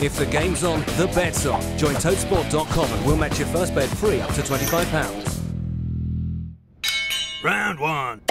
If the game's on, the bet's on. Join Totesport.com and we'll match your first bet free up to £25. Round one.